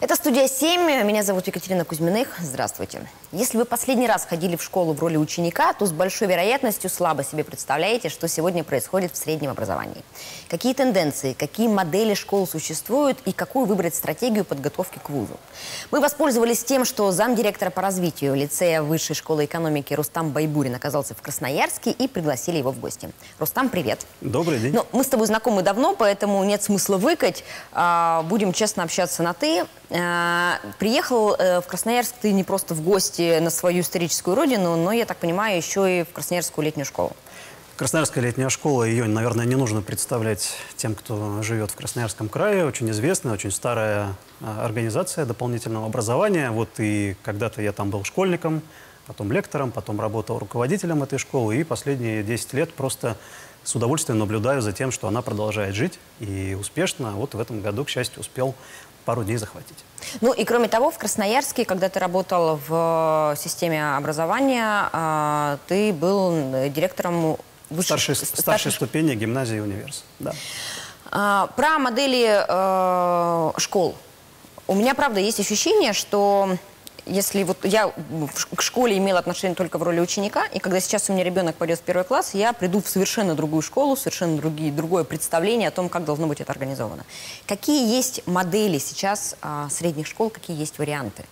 Это студия 7. Меня зовут Екатерина Кузьминых. Здравствуйте. Если вы последний раз ходили в школу в роли ученика, то с большой вероятностью слабо себе представляете, что сегодня происходит в среднем образовании. Какие тенденции, какие модели школ существуют и какую выбрать стратегию подготовки к вузу. Мы воспользовались тем, что замдиректора по развитию лицея Высшей школы экономики Рустам Байбурин оказался в Красноярске и пригласили его в гости. Рустам, привет. Добрый день. Ну, мы с тобой знакомы давно, поэтому нет смысла выкать. А, будем честно общаться на «ты». А, приехал э, в Красноярск ты не просто в гости на свою историческую родину, но, я так понимаю, еще и в Красноярскую летнюю школу. Красноярская летняя школа, ее, наверное, не нужно представлять тем, кто живет в Красноярском крае. Очень известная, очень старая а, организация дополнительного образования. Вот и когда-то я там был школьником, потом лектором, потом работал руководителем этой школы. И последние 10 лет просто с удовольствием наблюдаю за тем, что она продолжает жить и успешно. Вот в этом году, к счастью, успел пару дней захватить. Ну и кроме того, в Красноярске, когда ты работал в системе образования, а, ты был директором высшей, старшей, старшей, старшей ступени гимназии и универс. Да. А, про модели э, школ. У меня, правда, есть ощущение, что если вот я к школе имела отношение только в роли ученика, и когда сейчас у меня ребенок пойдет в первый класс, я приду в совершенно другую школу, совершенно другие, другое представление о том, как должно быть это организовано. Какие есть модели сейчас а, средних школ, какие есть варианты?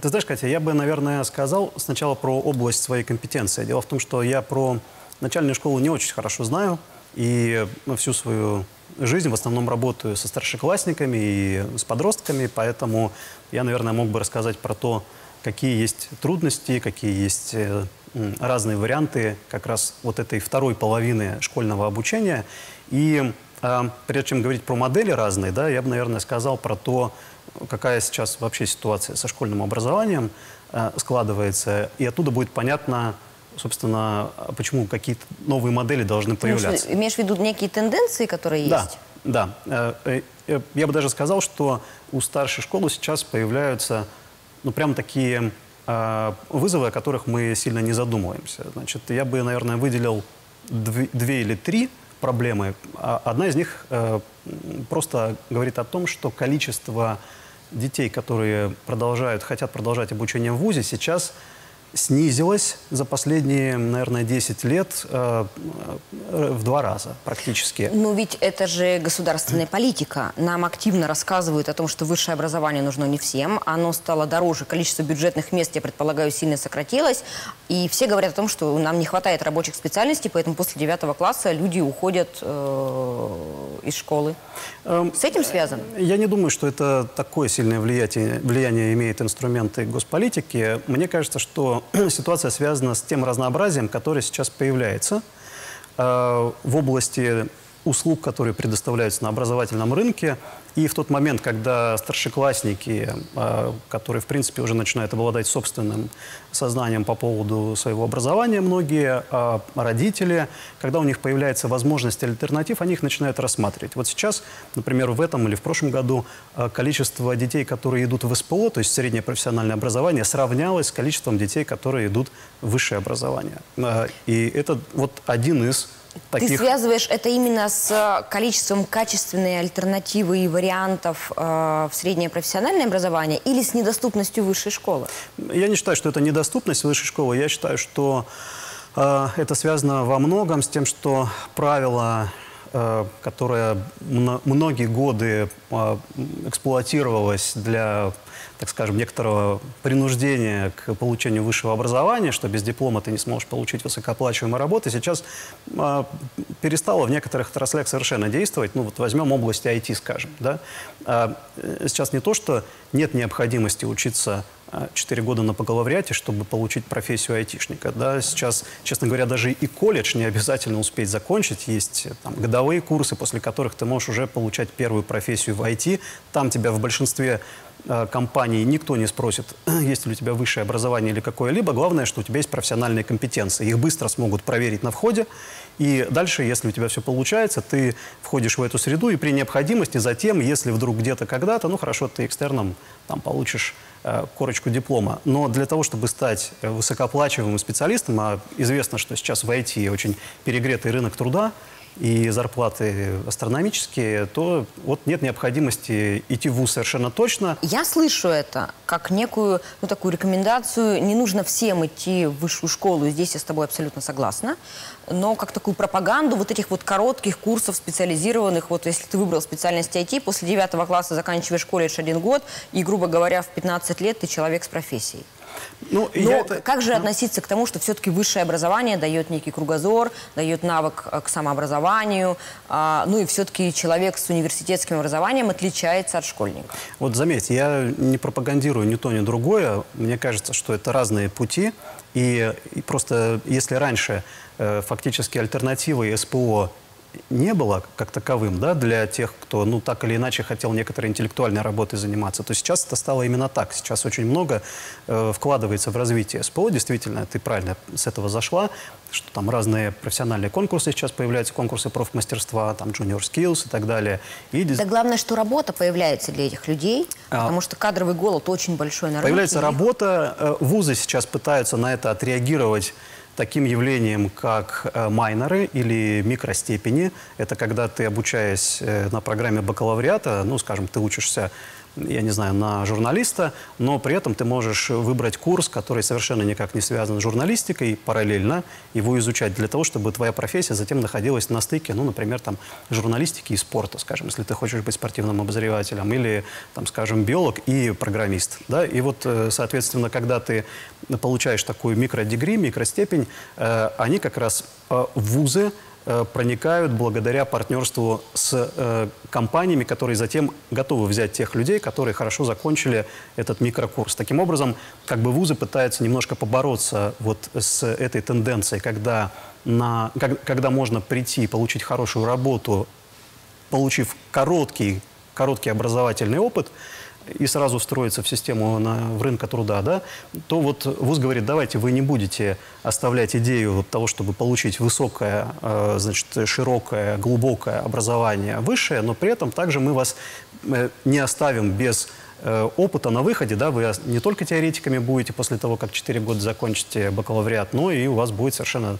Ты знаешь, Катя, я бы, наверное, сказал сначала про область своей компетенции. Дело в том, что я про начальную школу не очень хорошо знаю, и ну, всю свою жизнь в основном работаю со старшеклассниками и с подростками, поэтому я, наверное, мог бы рассказать про то, какие есть трудности, какие есть э, разные варианты как раз вот этой второй половины школьного обучения. И э, прежде чем говорить про модели разные, да, я бы, наверное, сказал про то, какая сейчас вообще ситуация со школьным образованием э, складывается, и оттуда будет понятно, собственно, почему какие-то новые модели должны появляться. Имеешь, имеешь в виду некие тенденции, которые да, есть? Да. Э, э, я бы даже сказал, что у старшей школы сейчас появляются, ну, прям такие э, вызовы, о которых мы сильно не задумываемся. Значит, я бы, наверное, выделил две, две или три проблемы. А одна из них просто говорит о том, что количество детей, которые продолжают, хотят продолжать обучение в ВУЗе, сейчас снизилась за последние, наверное, 10 лет э, э, в два раза практически. Но ведь это же государственная политика. Нам активно рассказывают о том, что высшее образование нужно не всем. Оно стало дороже, количество бюджетных мест, я предполагаю, сильно сократилось. И все говорят о том, что нам не хватает рабочих специальностей, поэтому после девятого класса люди уходят э, из школы. Эм, С этим связано? Я не думаю, что это такое сильное влияние, влияние имеет инструменты госполитики. Мне кажется, что ситуация связана с тем разнообразием, которое сейчас появляется э, в области услуг, которые предоставляются на образовательном рынке. И в тот момент, когда старшеклассники, э, которые, в принципе, уже начинают обладать собственным сознанием по поводу своего образования, многие э, родители, когда у них появляется возможность альтернатив, они их начинают рассматривать. Вот сейчас, например, в этом или в прошлом году э, количество детей, которые идут в СПО, то есть среднее профессиональное образование, сравнялось с количеством детей, которые идут в высшее образование. И это вот один из таких... Ты связываешь это именно с э, количеством качественной альтернативы и вариантов э, в среднее профессиональное образование или с недоступностью высшей школы? Я не считаю, что это недоступность высшей школы. Я считаю, что э, это связано во многом с тем, что правила э, которая многие годы э, эксплуатировалась для так скажем, некоторого принуждения к получению высшего образования, что без диплома ты не сможешь получить высокооплачиваемую работу, сейчас э, перестало в некоторых отраслях совершенно действовать. Ну вот возьмем область IT, скажем. Да? А, сейчас не то, что нет необходимости учиться 4 года на бакалавриате, чтобы получить профессию айтишника. Да, сейчас, честно говоря, даже и колледж не обязательно успеть закончить. Есть там, годовые курсы, после которых ты можешь уже получать первую профессию в IT. Там тебя в большинстве Э, компании никто не спросит, есть ли у тебя высшее образование или какое-либо. Главное, что у тебя есть профессиональные компетенции. Их быстро смогут проверить на входе. И дальше, если у тебя все получается, ты входишь в эту среду, и при необходимости затем, если вдруг где-то когда-то, ну хорошо, ты экстерном там получишь э, корочку диплома. Но для того, чтобы стать э, высокооплачиваемым специалистом, а известно, что сейчас в IT очень перегретый рынок труда, и зарплаты астрономические, то вот нет необходимости идти в ВУЗ совершенно точно. Я слышу это как некую, ну, такую рекомендацию. Не нужно всем идти в высшую школу, здесь я с тобой абсолютно согласна. Но как такую пропаганду вот этих вот коротких курсов специализированных, вот если ты выбрал специальность IT, после девятого класса заканчиваешь колледж один год, и, грубо говоря, в 15 лет ты человек с профессией. Ну, Но я это- как же относиться к тому, что все-таки высшее образование дает некий кругозор, дает навык э, к самообразованию, а, ну и все-таки человек с университетским образованием отличается от школьника? Вот заметьте, я не пропагандирую ни то, ни другое. Мне кажется, что это разные пути. И, и просто если раньше э, фактически альтернативой СПО не было как таковым, да, для тех, кто, ну, так или иначе хотел некоторой интеллектуальной работой заниматься, то сейчас это стало именно так. Сейчас очень много э, вкладывается в развитие СПО. Действительно, ты правильно с этого зашла, что там разные профессиональные конкурсы сейчас появляются, конкурсы профмастерства, там Junior Skills и так далее. И Да главное, что работа появляется для этих людей, А. потому что кадровый голод очень большой на рынке. Появляется работа, э, вузы сейчас пытаются на это отреагировать таким явлением, как э, майнеры или микростепени. Это когда ты, обучаясь э, на программе бакалавриата, ну, скажем, ты учишься я не знаю, на журналиста, но при этом ты можешь выбрать курс, который совершенно никак не связан с журналистикой, параллельно его изучать для того, чтобы твоя профессия затем находилась на стыке, ну, например, там, журналистики и спорта, скажем, если ты хочешь быть спортивным обозревателем, или, там, скажем, биолог и программист, да, и вот, э, соответственно, когда ты получаешь такую микродегри, микростепень, э, они как раз э, вузы проникают благодаря партнерству с э, компаниями, которые затем готовы взять тех людей, которые хорошо закончили этот микрокурс. Таким образом, как бы вузы пытаются немножко побороться вот с этой тенденцией, когда, на, как- когда можно прийти и получить хорошую работу, получив короткий, короткий образовательный опыт, и сразу встроиться в систему на, в рынка труда, да, то вот ВУЗ говорит, давайте вы не будете оставлять идею вот того, чтобы получить высокое, э, значит, широкое, глубокое образование высшее, но при этом также мы вас э, не оставим без э, опыта на выходе, да, вы не только теоретиками будете после того, как 4 года закончите бакалавриат, но и у вас будет совершенно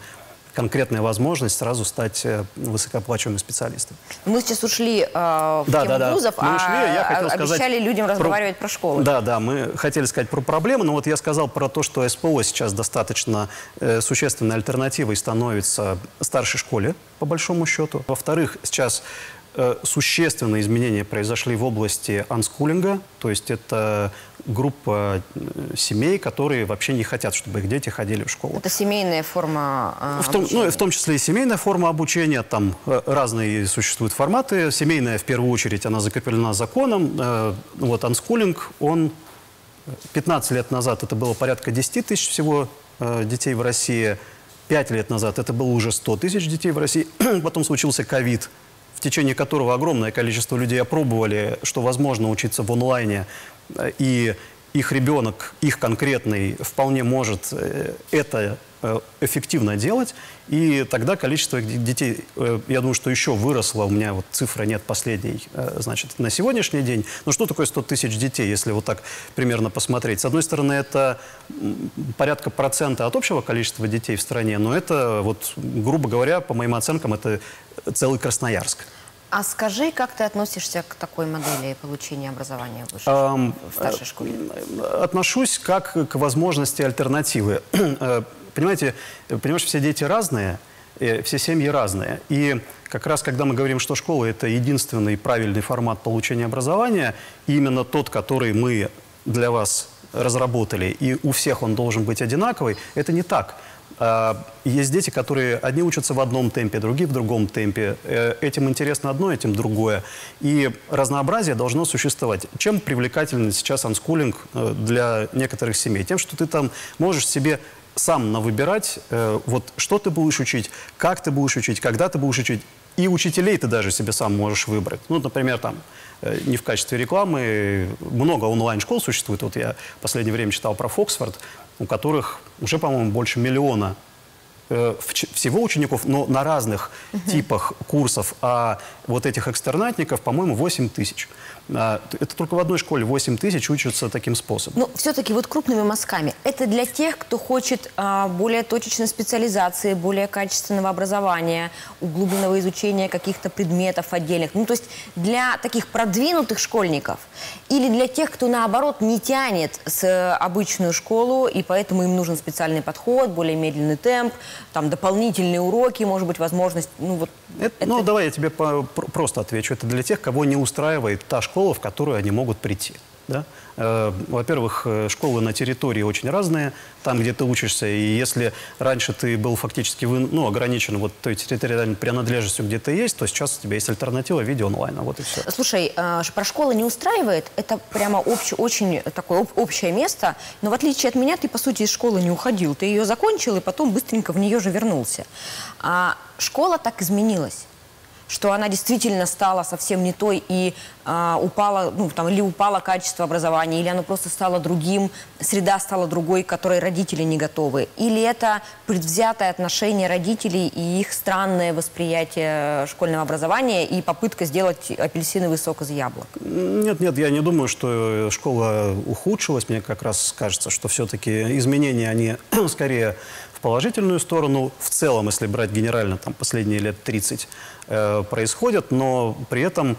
конкретная возможность сразу стать э, высокооплачиваемым специалистом. Мы сейчас ушли э, в Да, тему да, да. вузов, Мы а ушли, я хотел сказать обещали людям про- разговаривать про школы. Да, да, мы хотели сказать про проблемы, но вот я сказал про то, что СПО сейчас достаточно э, существенной альтернативой становится старшей школе, по большому счету. Во-вторых, сейчас э, существенные изменения произошли в области анскулинга, то есть это группа э, семей, которые вообще не хотят, чтобы их дети ходили в школу. Это семейная форма э, В том, ну, в том числе и семейная форма обучения, там э, разные существуют форматы. Семейная, в первую очередь, она закреплена законом. Э, вот анскулинг, он э, 15 лет назад это было порядка 10 тысяч всего э, детей в России. 5 лет назад это было уже 100 тысяч детей в России. Потом случился ковид, течение которого огромное количество людей опробовали, что возможно учиться в онлайне, и их ребенок, их конкретный, вполне может э, это э, эффективно делать, и тогда количество детей, э, я думаю, что еще выросло, у меня вот цифры нет последней, значит, на сегодняшний день. Но что такое 100 тысяч детей, если вот так примерно посмотреть? С одной стороны, это порядка процента от общего количества детей в стране, но это, вот, грубо говоря, по моим оценкам, это целый Красноярск. А скажи, как ты относишься к такой модели получения образования в, школе, в старшей школе? Отношусь как к возможности альтернативы. Э, Понимаете, э, понимаешь, все дети разные, э, все семьи разные. И как раз, когда мы говорим, что школа – это единственный правильный формат получения образования, именно тот, который мы для вас разработали, и у всех он должен быть одинаковый, это не так. А, Есть дети, которые одни учатся в одном темпе, другие в другом темпе. Э, Этим интересно одно, этим другое. И разнообразие должно существовать. Чем привлекателен сейчас анскулинг э, для некоторых семей? Тем, что ты там можешь себе сам навыбирать, э, вот что ты будешь учить, как ты будешь учить, когда ты будешь учить. И учителей ты даже себе сам можешь выбрать. Ну, например, там, не в качестве рекламы, много онлайн-школ существует. Вот я в последнее время читал про Фоксфорд, у которых уже, по-моему, больше миллиона э, всего учеников, но на разных типах курсов, а вот этих экстернатников, по-моему, 8 тысяч. А, это только в одной школе 8 тысяч учатся таким способом. Ну, все-таки вот крупными мазками. Это для тех, кто хочет а, более точечной специализации, более качественного образования, углубленного изучения каких-то предметов отдельных. Ну, то есть для таких продвинутых школьников или для тех, кто, наоборот, не тянет с обычную школу, и поэтому им нужен специальный подход, более медленный темп, там дополнительные уроки, может быть, возможность, ну, вот... Это, это... Ну, давай я тебе по просто отвечу. Это для тех, кого не устраивает та школа, школа, в которую они могут прийти. Да? Э, во-первых, э, школы на территории очень разные, там, где ты учишься. И если раньше ты был фактически ну, ограничен вот той территориальной принадлежностью, где ты есть, то сейчас у тебя есть альтернатива в виде онлайна. Вот и все. Слушай, э, про школы не устраивает. Это прямо общ, очень такое об, общее место. Но в отличие от меня, ты, по сути, из школы не уходил. Ты ее закончил и потом быстренько в нее же вернулся. А школа так изменилась что она действительно стала совсем не той и а, упала, ну, там, или упало качество образования, или оно просто стало другим, среда стала другой, к которой родители не готовы. Или это предвзятое отношение родителей и их странное восприятие школьного образования и попытка сделать апельсиновый сок из яблок? Нет, нет, я не думаю, что школа ухудшилась. Мне как раз кажется, что все-таки изменения, они скорее положительную сторону. В целом, если брать генерально, там последние лет 30 э, происходят, но при этом,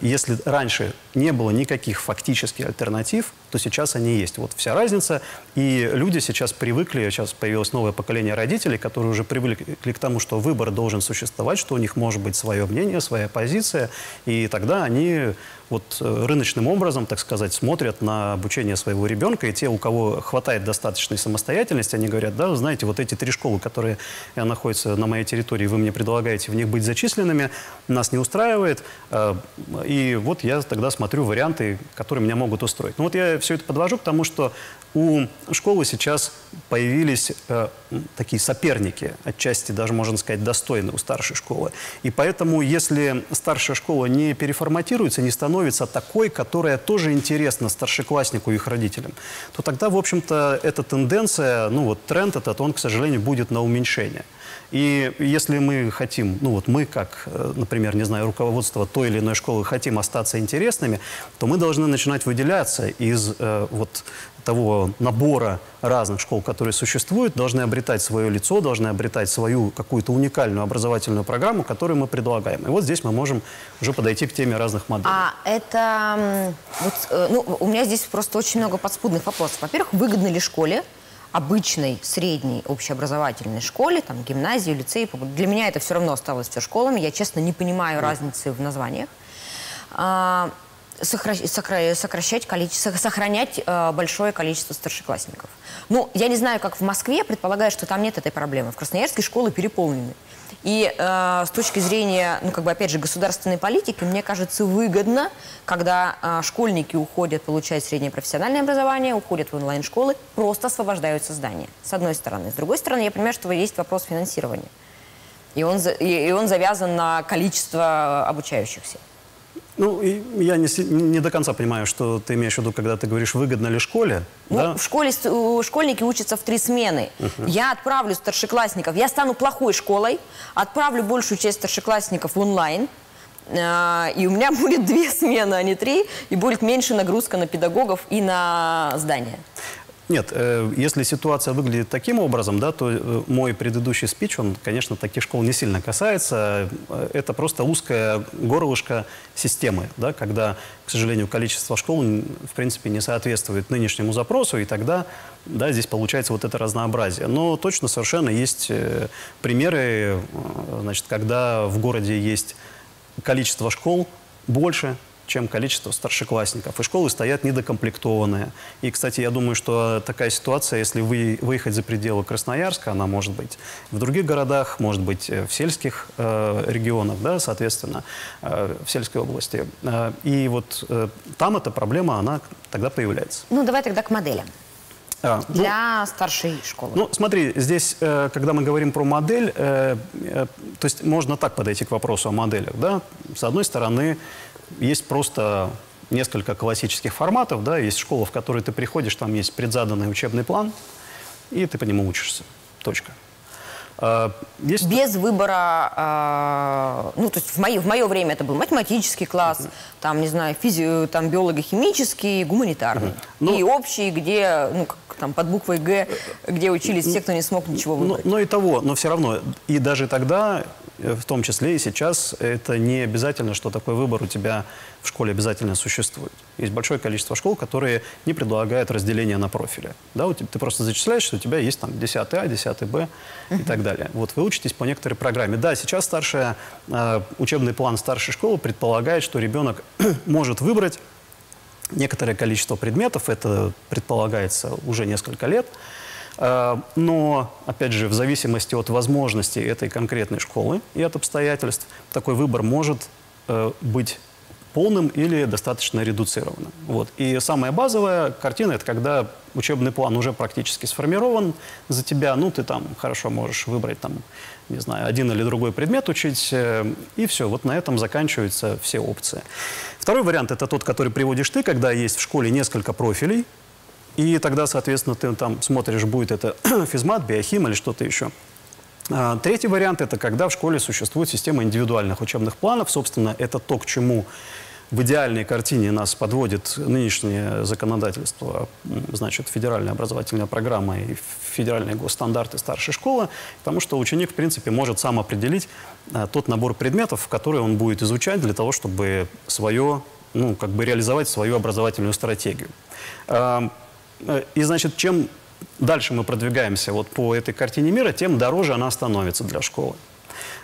если раньше не было никаких фактических альтернатив, то сейчас они есть. Вот вся разница. И люди сейчас привыкли, сейчас появилось новое поколение родителей, которые уже привыкли к тому, что выбор должен существовать, что у них может быть свое мнение, своя позиция. И тогда они вот э, рыночным образом, так сказать, смотрят на обучение своего ребенка, и те, у кого хватает достаточной самостоятельности, они говорят, да, знаете, вот эти три школы, которые находятся на моей территории, вы мне предлагаете в них быть зачисленными, нас не устраивает, э, и вот я тогда смотрю варианты, которые меня могут устроить. Ну вот я все это подвожу к тому, что у школы сейчас появились э, такие соперники, отчасти даже, можно сказать, достойные у старшей школы. И поэтому, если старшая школа не переформатируется, не становится такой, которая тоже интересна старшекласснику и их родителям, то тогда, в общем-то, эта тенденция, ну вот тренд этот, он, к сожалению, будет на уменьшение. И если мы хотим, ну вот мы, как, э, например, не знаю, руководство той или иной школы, хотим остаться интересными, то мы должны начинать выделяться из э, вот того набора разных школ, которые существуют, должны обретать свое лицо, должны обретать свою какую-то уникальную образовательную программу, которую мы предлагаем. И вот здесь мы можем уже подойти к теме разных моделей. А это... Вот, э, ну, у меня здесь просто очень много подспудных вопросов. Во-первых, выгодно ли школе обычной средней общеобразовательной школе, там, гимназии, лицее, для меня это все равно осталось все школами, я, честно, не понимаю разницы в названиях, а, сокращать количество, сохранять э, большое количество старшеклассников. Ну, я не знаю, как в Москве, предполагаю, что там нет этой проблемы. В Красноярске школы переполнены. И э, с точки зрения, ну, как бы, опять же, государственной политики, мне кажется, выгодно, когда э, школьники уходят получать среднее профессиональное образование, уходят в онлайн-школы, просто освобождаются здания, с одной стороны. С другой стороны, я понимаю, что есть вопрос финансирования. И он, и он завязан на количество обучающихся. Ну, я не, не до конца понимаю, что ты имеешь в виду, когда ты говоришь, выгодно ли школе. Ну, да? в школе школьники учатся в три смены. Угу. Я отправлю старшеклассников, я стану плохой школой, отправлю большую часть старшеклассников в онлайн, э, и у меня будет две смены, а не три, и будет меньше нагрузка на педагогов и на здание. Нет, э, если ситуация выглядит таким образом, да, то э, мой предыдущий спич, он, конечно, таких школ не сильно касается. Э, это просто узкое горлышко системы, да, когда, к сожалению, количество школ, в принципе, не соответствует нынешнему запросу, и тогда да, здесь получается вот это разнообразие. Но точно совершенно есть примеры, значит, когда в городе есть количество школ больше, чем количество старшеклассников. И школы стоят недокомплектованные. И, кстати, я думаю, что такая ситуация, если вы, выехать за пределы Красноярска, она может быть в других городах, может быть э, в сельских э, регионах, да, соответственно, э, в сельской области. Э, и вот э, там эта проблема, она тогда появляется. Ну, давай тогда к моделям. А, ну, для старшей школы. Ну, смотри, здесь, э, когда мы говорим про модель, э, э, то есть можно так подойти к вопросу о моделях. Да? С одной стороны, есть просто несколько классических форматов, да, есть школа, в которой ты приходишь, там есть предзаданный учебный план, и ты по нему учишься. Точка. А, есть... Без выбора, а, ну, то есть в мое, в мое время это был математический класс, там, не знаю, физи, там, биолого-химический, гуманитарный. Ну, и общий, где, ну, как, там, под буквой «Г», где учились те, кто не смог ничего ну, выбрать. Но, но и того, но все равно, и даже тогда в том числе и сейчас, это не обязательно, что такой выбор у тебя в школе обязательно существует. Есть большое количество школ, которые не предлагают разделения на профили. Да, у тебя, ты просто зачисляешь, что у тебя есть там 10 А, 10 Б и так далее. Вот вы учитесь по некоторой программе. Да, сейчас старшая, э, учебный план старшей школы предполагает, что ребенок может выбрать некоторое количество предметов, это предполагается уже несколько лет, Э, но, опять же, в зависимости от возможностей этой конкретной школы и от обстоятельств, такой выбор может э, быть полным или достаточно редуцированным. Вот. И самая базовая картина – это когда учебный план уже практически сформирован за тебя, ну, ты там хорошо можешь выбрать, там, не знаю, один или другой предмет учить, э, и все, вот на этом заканчиваются все опции. Второй вариант – это тот, который приводишь ты, когда есть в школе несколько профилей, и тогда, соответственно, ты там смотришь, будет это физмат, биохим или что-то еще. А, третий вариант – это когда в школе существует система индивидуальных учебных планов. Собственно, это то, к чему в идеальной картине нас подводит нынешнее законодательство, значит, федеральная образовательная программа и федеральные госстандарты старшей школы, потому что ученик, в принципе, может сам определить а, тот набор предметов, которые он будет изучать для того, чтобы свое, ну, как бы реализовать свою образовательную стратегию. Э, и, значит, чем дальше мы продвигаемся вот по этой картине мира, тем дороже она становится для школы.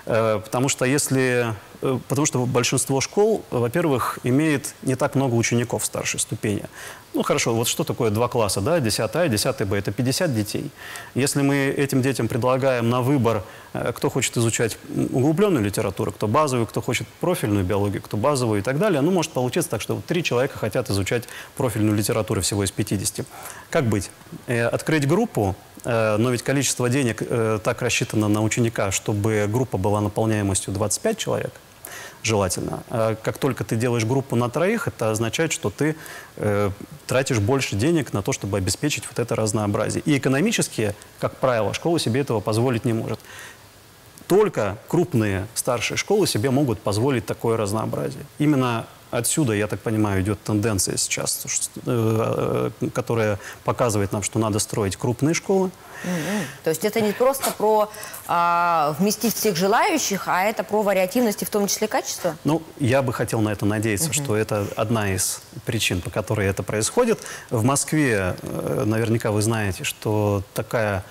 Э, потому что если потому что большинство школ, во-первых, имеет не так много учеников старшей ступени. Ну, хорошо, вот что такое два класса, да, 10 А и 10 Б, это 50 детей. Если мы этим детям предлагаем на выбор, э, кто хочет изучать углубленную литературу, кто базовую, кто хочет профильную биологию, кто базовую и так далее, ну, может получиться так, что три человека хотят изучать профильную литературу всего из 50. Как быть? Э, открыть группу, но ведь количество денег так рассчитано на ученика, чтобы группа была наполняемостью 25 человек – желательно. А как только ты делаешь группу на троих, это означает, что ты э, тратишь больше денег на то, чтобы обеспечить вот это разнообразие. И экономически, как правило, школа себе этого позволить не может. Только крупные старшие школы себе могут позволить такое разнообразие. Именно отсюда, я так понимаю, идет тенденция сейчас, э, которая показывает нам, что надо строить крупные школы. Mm-hmm. То есть это не просто про а, вместить всех желающих, а это про вариативность и в том числе качество? Ну, я бы хотел на это надеяться, mm-hmm. что это одна из причин, по которой это происходит. В Москве, э, наверняка вы знаете, что такая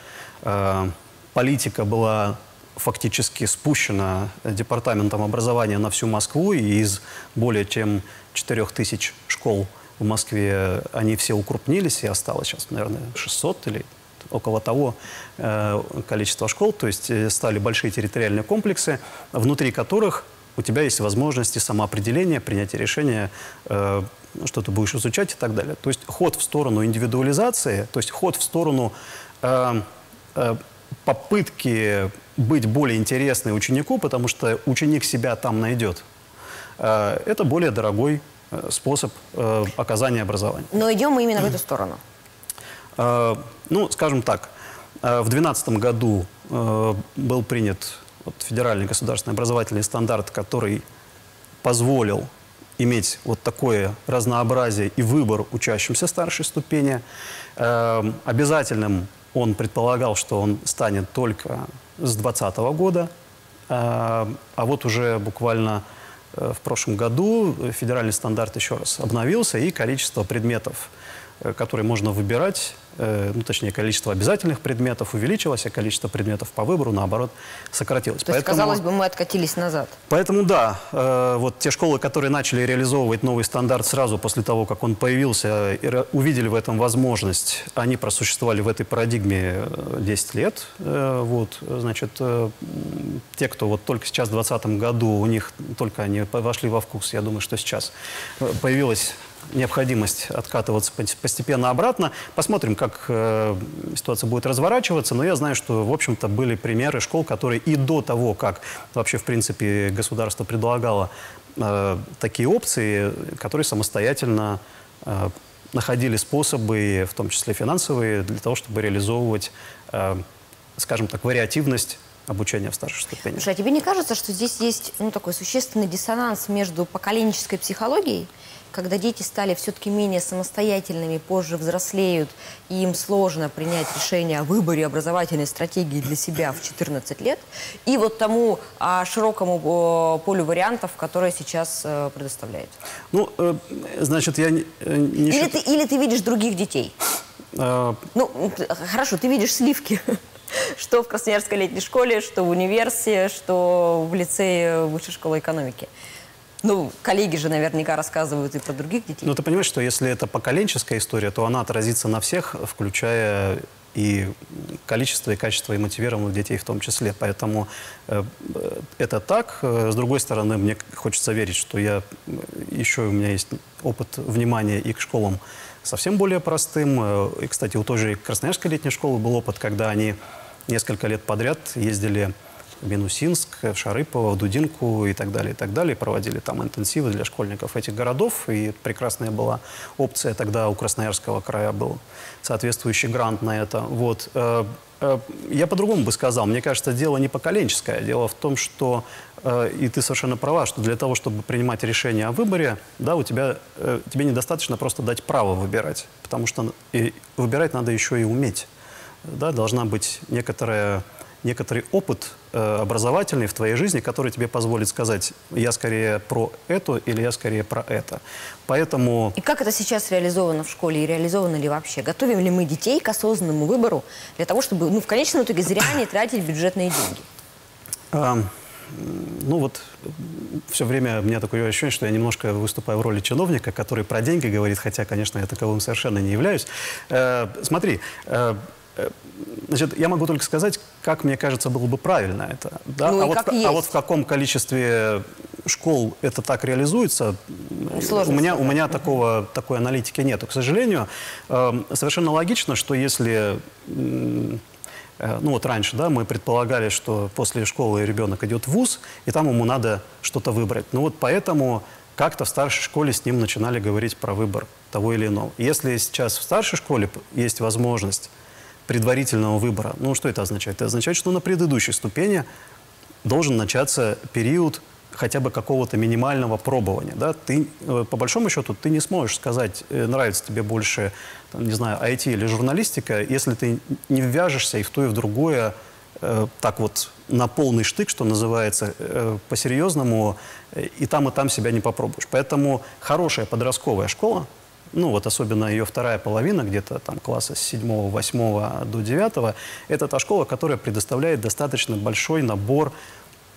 э, политика была фактически спущена Департаментом образования на всю Москву, и из более чем 4 тысяч школ в Москве они все укрупнились, и осталось сейчас, наверное, 600 или около того э, количества школ, то есть э, стали большие территориальные комплексы, внутри которых у тебя есть возможности самоопределения, принятия решения, э, что ты будешь изучать и так далее. То есть ход в сторону индивидуализации, то есть ход в сторону попытки быть более интересной ученику, потому что ученик себя там найдет. Э, это более дорогой э, способ э, оказания образования. Но идем мы именно в эту сторону. Ну, скажем так, в 2012 году был принят федеральный государственный образовательный стандарт, который позволил иметь вот такое разнообразие и выбор учащимся старшей ступени. Обязательным он предполагал, что он станет только с 2020 года, а, а вот уже буквально э, в прошлом году федеральный стандарт еще раз обновился, и количество предметов, которые можно выбирать, Э, ну, точнее, количество обязательных предметов увеличилось, а количество предметов по выбору, наоборот, сократилось. То есть, поэтому, казалось бы, мы откатились назад. Поэтому, да, э, вот те школы, которые начали реализовывать новый стандарт сразу после того, как он появился, и увидели в этом возможность, они просуществовали в этой парадигме 10 э, лет. Э, вот, значит, э, те, кто вот только сейчас, в 2020 году, у них только они вошли во вкус, я думаю, что сейчас э, появилась необходимость откатываться постепенно обратно. Посмотрим, как э, ситуация будет разворачиваться. Но я знаю, что, в общем-то, были примеры школ, которые и до того, как вообще, в принципе, государство предлагало э, такие опции, которые самостоятельно э, находили способы, в том числе финансовые, для того, чтобы реализовывать, э, скажем так, вариативность обучения в старшей ступени. Слушай, а тебе не кажется, что здесь есть ну, такой существенный диссонанс между поколенческой психологией, когда дети стали все-таки менее самостоятельными, позже взрослеют, и им сложно принять решение о выборе образовательной стратегии для себя в 14 лет, и вот тому а, широкому о, полю вариантов, которые сейчас э, предоставляют? Ну, э, значит, я не, э, не или, счит- ты, или ты видишь других детей? э, Ну, хорошо, ты видишь сливки. Что в Красноярской летней школе, что в университете, что в лицее высшей школы экономики. Ну, коллеги же наверняка рассказывают и про других детей. Ну, ты понимаешь, что если это поколенческая история, то она отразится на всех, включая и количество, и качество, и мотивированных детей в том числе. Поэтому э, это так. С другой стороны, мне хочется верить, что я еще у меня есть опыт внимания и к школам совсем более простым. Э, И, кстати, у той же Красноярской летней школы был опыт, когда они несколько лет подряд ездили Минусинск, в Шарыпово, в Дудинку и так далее, и так далее. Проводили там интенсивы для школьников этих городов. И прекрасная была опция. Тогда у Красноярского края был соответствующий грант на это. Вот. Э, э, Я по-другому бы сказал. Мне кажется, дело не поколенческое. Дело в том, что, э, и ты совершенно права, что для того, чтобы принимать решение о выборе, да, у тебя, тебе недостаточно просто дать право выбирать. Потому что выбирать надо еще и уметь да, должна быть некоторая, некоторый опыт э, образовательный в твоей жизни, который тебе позволит сказать, я скорее про это или я скорее про это. Поэтому И как это сейчас реализовано в школе и реализовано ли вообще? Готовим ли мы детей к осознанному выбору для того, чтобы ну, в конечном итоге зря не тратить бюджетные деньги? А, ну вот все время у меня такое ощущение, что я немножко выступаю в роли чиновника, который про деньги говорит, хотя, конечно, я таковым совершенно не являюсь. Э, смотри, э, э, значит, я могу только сказать, как мне кажется, было бы правильно это. Да? Ну а, вот, а вот в каком количестве школ это так реализуется, Сложно у меня, сказать. у меня такого, такой аналитики нету. К сожалению, Эм, совершенно логично, что если... э, Ну вот раньше, да, мы предполагали, что после школы ребенок идет в ВУЗ, и там ему надо что-то выбрать. Ну вот поэтому как-то в старшей школе с ним начинали говорить про выбор того или иного. Если сейчас в старшей школе есть возможность предварительного выбора, ну что это означает? Это означает, что на предыдущей ступени должен начаться период хотя бы какого-то минимального пробования. Да? Ты, э, по большому счету, ты не сможешь сказать, э, нравится тебе больше, там, не знаю, IT или журналистика, если ты не ввяжешься и в то, и в другое э, так вот на полный штык, что называется, э, по-серьезному, э, и там, и там себя не попробуешь. Поэтому хорошая подростковая школа, ну вот особенно ее вторая половина, где-то там класса с 7 8 до 9, это та школа, которая предоставляет достаточно большой набор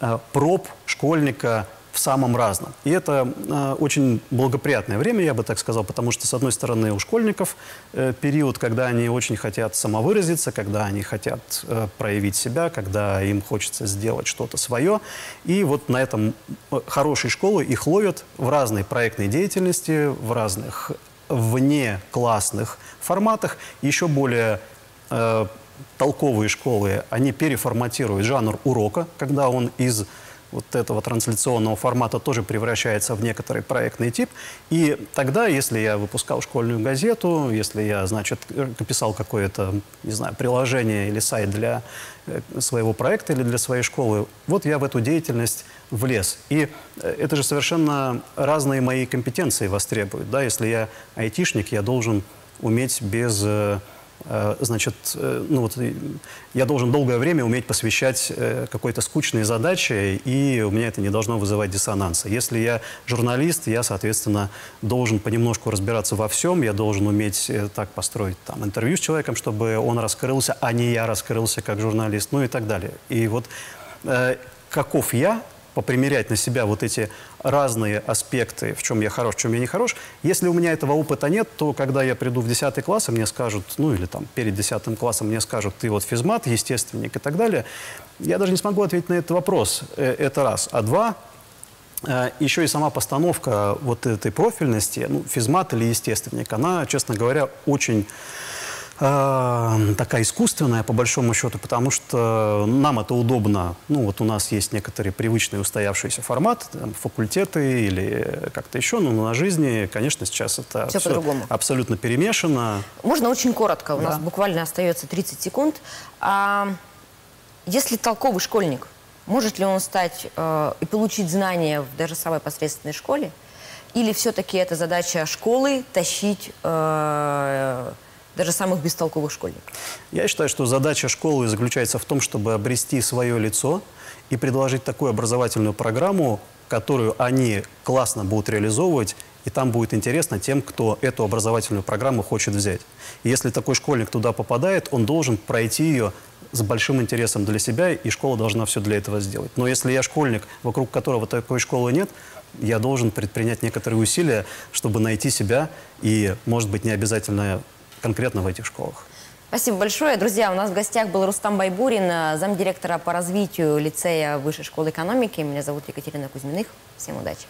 э, проб школьника в самом разном. И это э, очень благоприятное время, я бы так сказал, потому что, с одной стороны, у школьников э, период, когда они очень хотят самовыразиться, когда они хотят э, проявить себя, когда им хочется сделать что-то свое. И вот на этом э, хорошие школы их ловят в разной проектной деятельности, в разных вне классных форматах. Еще более э, толковые школы, они переформатируют жанр урока, когда он из вот этого трансляционного формата тоже превращается в некоторый проектный тип. И тогда, если я выпускал школьную газету, если я, значит, э, писал какое-то, не знаю, приложение или сайт для э, своего проекта или для своей школы, вот я в эту деятельность влез. И э, это же совершенно разные мои компетенции востребуют. Да? Если я айтишник, я должен уметь без значит, э, ну вот и я должен долгое время уметь посвящать э, какой-то скучной задаче, и у меня это не должно вызывать диссонанса. Если я журналист, я, соответственно, должен понемножку разбираться во всем, я должен уметь э, так построить там, интервью с человеком, чтобы он раскрылся, а не я раскрылся как журналист, ну и так далее. И вот э, каков я, попримерять на себя вот эти разные аспекты, в чем я хорош, в чем я не хорош. Если у меня этого опыта нет, то когда я приду в 10 класс, и мне скажут, ну или там перед 10 классом мне скажут, ты вот физмат, естественник и так далее, я даже не смогу ответить на этот вопрос. Э, Это раз. А два, э, еще и сама постановка вот этой профильности, ну, физмат или естественник, она, честно говоря, очень э, такая искусственная, по большому счету, потому что нам это удобно. Ну, вот у нас есть некоторый привычный устоявшийся формат, там, факультеты или как-то еще, но на жизни, конечно, сейчас это всё по-другому. абсолютно перемешано. Можно очень коротко, у нас Да. буквально остается 30 секунд. А, Если толковый школьник, может ли он стать э, и получить знания в даже самой посредственной школе? Или все-таки это задача школы тащить э, даже самых бестолковых школьников? Я считаю, что задача школы заключается в том, чтобы обрести свое лицо и предложить такую образовательную программу, которую они классно будут реализовывать, и там будет интересно тем, кто эту образовательную программу хочет взять. И если такой школьник туда попадает, он должен пройти ее с большим интересом для себя, и школа должна все для этого сделать. Но если я школьник, вокруг которого такой школы нет, я должен предпринять некоторые усилия, чтобы найти себя, и, может быть, не обязательно конкретно в этих школах. Спасибо большое. Друзья, у нас в гостях был Рустам Байбурин, замдиректора по развитию лицея Высшей школы экономики. Меня зовут Екатерина Кузьминых. Всем удачи.